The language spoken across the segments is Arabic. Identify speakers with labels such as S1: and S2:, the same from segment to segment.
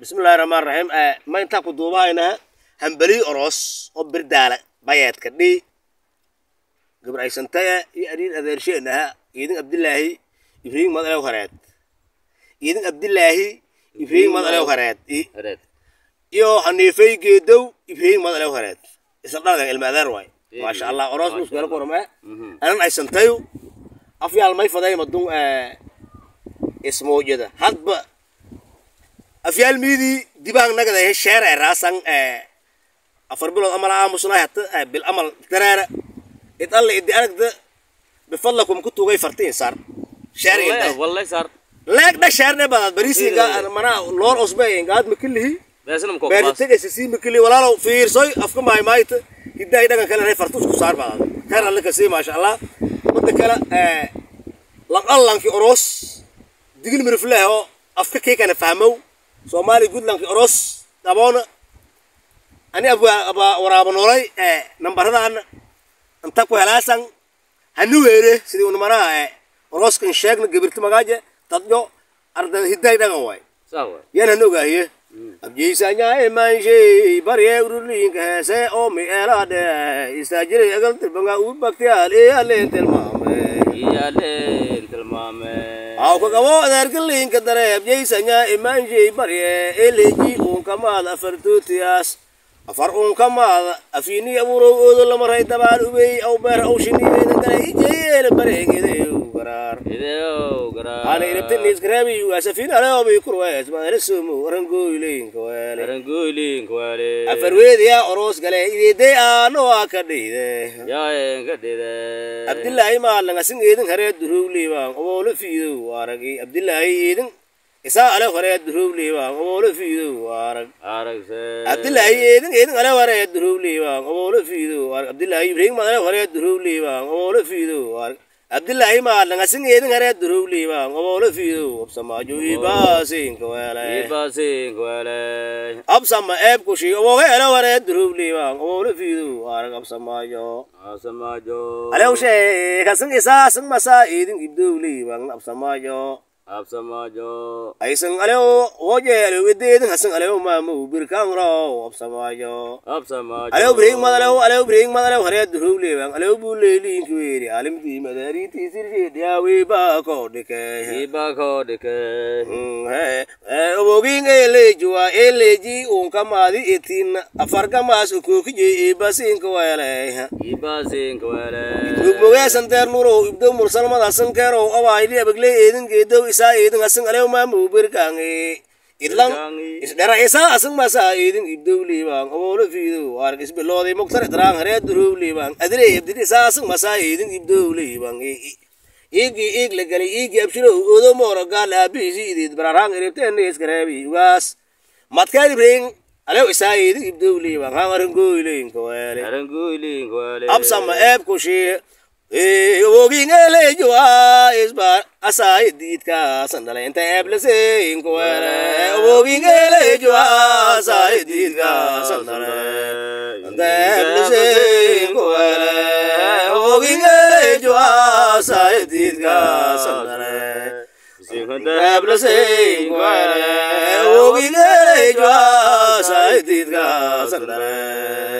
S1: بسم الله الرحمن الرحيم آه ما انت كدوباينا همبلي أروس أو بردالة بيات كدي قبل أي سنتايا يأدين أدير شيئنا يدين عبد الله إبراهيم مدلع وخرات يدين عبد الله إبراهيم مدلع وخرات يو حنيفي قيدو إبراهيم مدلع وخرات إسلام ذاك المدار واي ما شاء الله أروس مش قالوا كورما أنا أي سنتايو أفيا الميفة دايما دون آه اسمه جدا هدب أفيال ميدي دبان نقد هي الشارع راسن آه، أفر بلو أمر آه، عاموسنا حتى آه، بالأمر ترى يتقال إدي أنا كده بفضلكم كنتوا جاي فرتين صار
S2: شارع والله
S1: والله صار لاك ده شارع بعد بريسي إيه. قا منا لور أسبوعين قاعد مكله بس أنا مكوب بس تيجي سيسي مكله ولا لو في رسوي أفكم هاي مايت هدا هدا كان كله فرتوس كسار بعد خير الله كسي ما شاء الله وده كلا لقال في أروس دقل مرفلاه أفكر كيك أنا فهمه soomaaliya puntlandka oros dhaboona ani abaa waraabanolay noolay eh, nambaradaana anta ku helaasan hani weere sidii unamanaha oroskan eh, sheegna gabirti magaaje dadyo arda hiday dhagan waay yaan hana ogaahiye mm. abjeysanyahay maanshay barye urulinka heese oo mi eelaadhe istaajiray agaltirbangaa uu baktiyaal iyaaleen tilmaame awkagabo adeergaliinka dareeb jaysanya imaanjey barye eleji uunkamaada afartootiyaas afar uunkamaada afiiniy abuurow oodo lamaray dabaal ubey awbeer awshiniideeda gale ijeyeele bareegeede قرار إيدو قرار أنا ينبتني إسكرامي وأسفين أنا أبي كرويس ما نسمو أرنقو يلين كوالي أرنقو يلين كوالي أفرويد يا أروس قال إيدي دي أنا أكدي يا أكدي عبد الله ما لنا سنج إيدن هريد دروبلي ما أقول في ذو وارقي عبد الله إيدن إساء على هريد دروبلي ما أقول في ذو وارق أرق عبد الله إيدن إيدن على هريد دروبلي ما أقول في ذو وارق عبد الله إبراهيم ما على هريد دروبلي ما أقول في ذو وارق abdullaahi ma langasingeedin haree durowliiba ngoboolo fiido obsama juibaasiinkwele obsama eebkushi oboge elo haree durowliiba ngoboolo fiido arag obsamaajo alewshee kasing isaasing masaa iidin eh, ibdowliiba absamaajo absamajoaysangaleowojeelwedeednhasangalewmaamuubirkaangrowabsamajoabsamajoalewbrigmadalew hareedurowleeban alewbuleyliinkiweeri alimtii madaaritii sirfediyawibakodhikeobogiin mm, eleejuwa eleeji unkamaadi itin afargamaas ukokije ibasinkawele mugmogeesanteer nurow ibdo mursalmadasankeerow abaayliabagle eedingeedow isa idin asing alewma mubirkange
S2: idlan isdhera isa
S1: asing masa idin ibdowlibang awolo fido arg isbilooday mugtar idraang hareed durowlibang adire ibdid isa asing masa idin ibdowlibang igii iig lagalay igii abshiro odo moorogaal aabihiisi idid bararang iribteena iskareebi ugaas madkaalibreng alew isaayidi ibdowlibang hangarangoyleynkaweele absama eebkushii जुआ इस बारसा दीदगा संदा रहंदे जवार दीदगा सैपल से घुरोंग जवार सीता सलदल सेकुआ जुआ असा दीदगास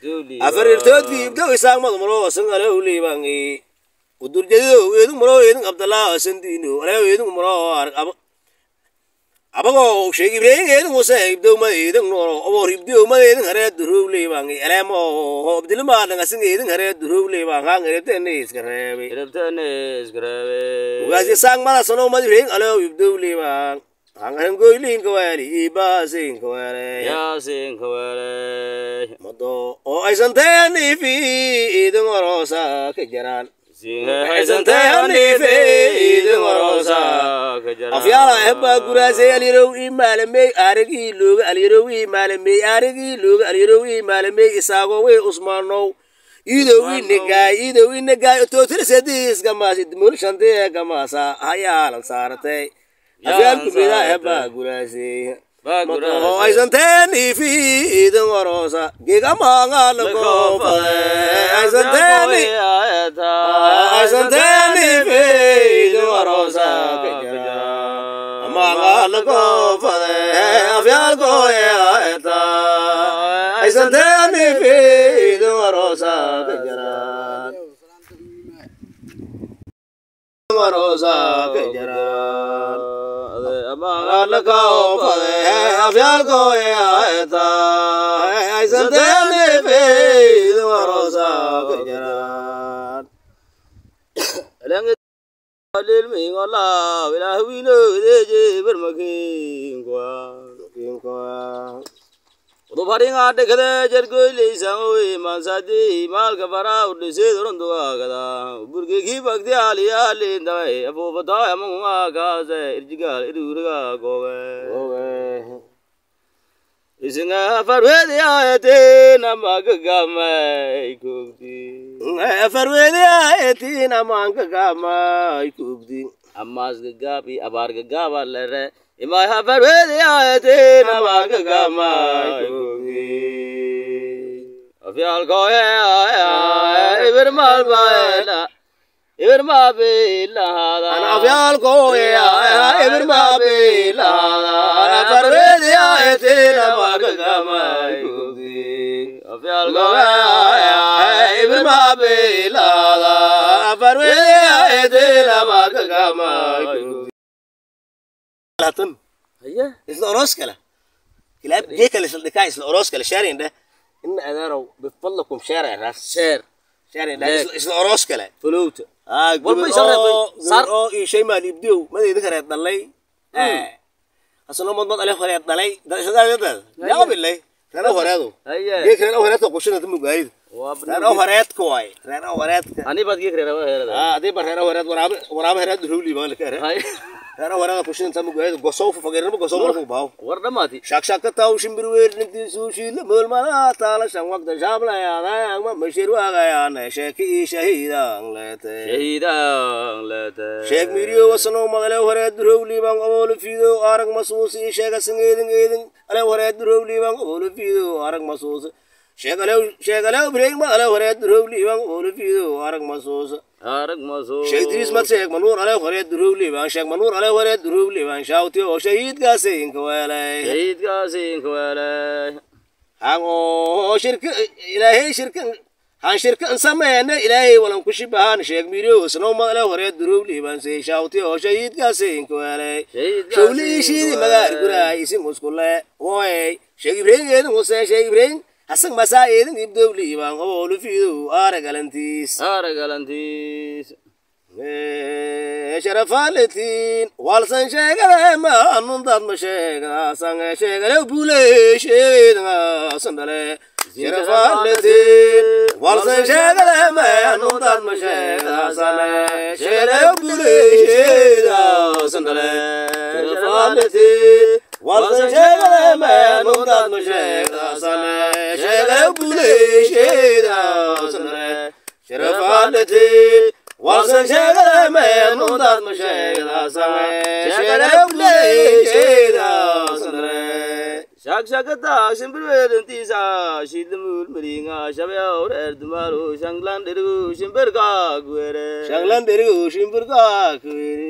S1: afarirtoodkii ah. ibdow isaaqmad maro asan alew liibangi udurjadido eedun maro eedun abdallah asan diino alew eedun maro abagoo sheeg ibrahim eedun wasa ibdow ma eedun nooro obor ibdow ma eedun haree duruw liibangi alemo abdilma dang asan eedun haree duruw liibang hang erebtene iskareebe erebtene iskareebe ugaasi saaq mada sano mad ibrahim alew ibdow liibang angoylin kawali ibasin kawale yasin kawale mado oo aysan tayanifi idumorosa ka jaraan afyaala ebbaa guraasay alyarow ii maalamey aarigii looga alyarow ii maalamey aarigii looga alyarow ii maalamey isaagowey usmaanow idowii negaay idowii negaay tootir sediis gamaas idmul shantee gamaasa hayaalan saaratay afiaalkubida hebaguraseeya maqoaysanteni fi idin orosa gigamangana kofa aysanteni aysanteni fi idin orosa mangana kofa afiaalkoya eta aysanteni fi idin orosa rosa kejaran mangal ko phade afyal ko eta ai zadane fe dwarosa kajaran lang lil mi ngola wila wino deje bermaki ngwa ngwa ودفرين كذا جركل يسوي ما سادي مال كفرا ودسي درون دوا كذا بركي كي بكتي علي علي داي أبو بتا أمونا كذا إرجال إدورا كوه إسنع فرود يا أتي نمك كامي كوبتي فرود يا أتي نمك كامي كوبتي أماز غابي أبارغ غابا لرى إما يحفر وذياتين أبارك غاما وفي القوية إبر ما البائلة إبر ما بيلا هذا أنا في القوية إبر ما بيلا هذا أنا فر وذياتين أبارك غاما وفي القوية إبر ما بيلا labaatan isla oroos kale kilaab geekale saldhikaa isla oroos kale shaariin dheh ina adaarow bifadlakum sheera raas sheer shaariin dheh isla oroos kale fulowta oo iyo shay maal ibdiyow madayda kareed dhalay hasano madmad ale horeed dhalay dalashadaadadaada yaa bilay reena horeedu geekreena horeedka qushada tamu gaarida reer ohoreedka waay reer ohoreedka anibaad geek reer ohoreed ah adiba reer ohoreed waraab waraab hereed ruli baan ka heray reer ohoreed ku shinta ma go'eed gosow fu fageerna gosow ku baaw war dhamaati shaak shaak ka taw shimbir weer ninti suushi la mool ma taala shan waqta jaabla ya na ma mashir wa ga ya na sheeki shahiidan leete shahiidan leete sheek miriyo wasno magale ohoreed ruli baan ool fiido arag masuusi sheega singeedin eedin ale ohoreed ruli baan ool fiido arag masuusi
S2: sheegalew sheegalew breeg ma alew horeed durowliibaan
S1: oolafiido arag masuusa arag masuus sheegdiris ma sheeg manuur alew horeed durowliibaan sheeg manuur alew horeed durowliibaan shaawtiyo oo shahiidkaase inka weelay shahiidkaase inka weelay han oo shirka ilaahay shirka han shirka ansameene ilaahay walan ku shibahaan sheeg miriyo snowma alew horeed durowliibaan see shaawtiyo oo shahiidkaase inka weelay shawliishiidi magaar guraay isin uskule wooy sheeg ibraahim eedin huseen sheeg ibraahim أسق مسائل يبدو لي بان قبول فيدو أرجلنتيس أرجلنتيس شرفالتين والسن شيغل ما أنون دات مشيغل سن شيغل وبولي شيغل سندلي شرفالتين والسن شيغل ما أنون دات مشيغل سن
S2: شيغل وبولي شيغل
S1: سندلي شرفالتين Vazın şele men undan mı şevda sana Şele bule şevda sana Şeref aletil Vazın şele men undan mı şevda sana Şeref bule şevda sana Şak şak taşın bir verin tisa Şildim ülmeri nga şabaya uğrer Dumaru şanglan deri uşin bir kak vere Şanglan deri uşin bir kak vere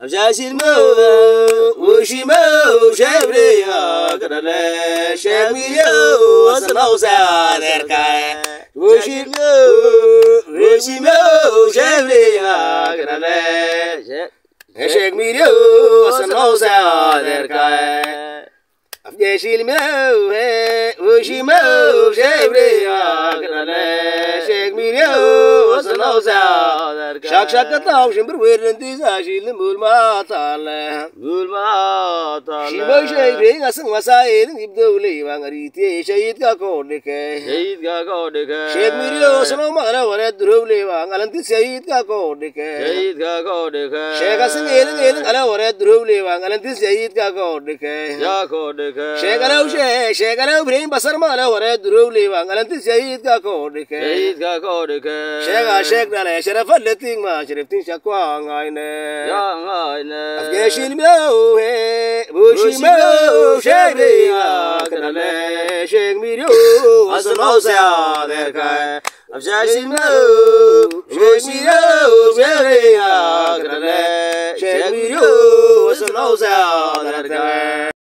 S1: أبجاسي الموضة وشيمو شابريا كرنا شاميو وصنو سادركا وشيمو وشيمو شابريا كرنا شاميو وصنو سادركا yeşil mevhe Uşi mev şevriya Kırale şek milyo Sınav sağlar Şak şak katlav şimbir verin Diza şilim bulma atarlı Bulma atarlı Şimbir şevriyin asın ibde İbdevli van ritiye şehit kakordike Şehit kakordike Şek milyo sınav mağla varet duruvli van Alantin şehit kakordike Şehit kakordike Şek asın elin elin ala varet duruvli van Alantin şehit kakordike Kakordike شيغلو شي شيغلو برين بصر ما له ورا درو لي وانت شهيد كا كودك شهيد كا كودك شيغا شيغ دال شرف لتين ما شرفتين شكوا عين يا عين افجيش المو بوشي مو شيبي كنا شيغ ميرو اسمو سيادك افجيش المو بوشي مو شيبي كنا شيغ ميرو اسمو سيادك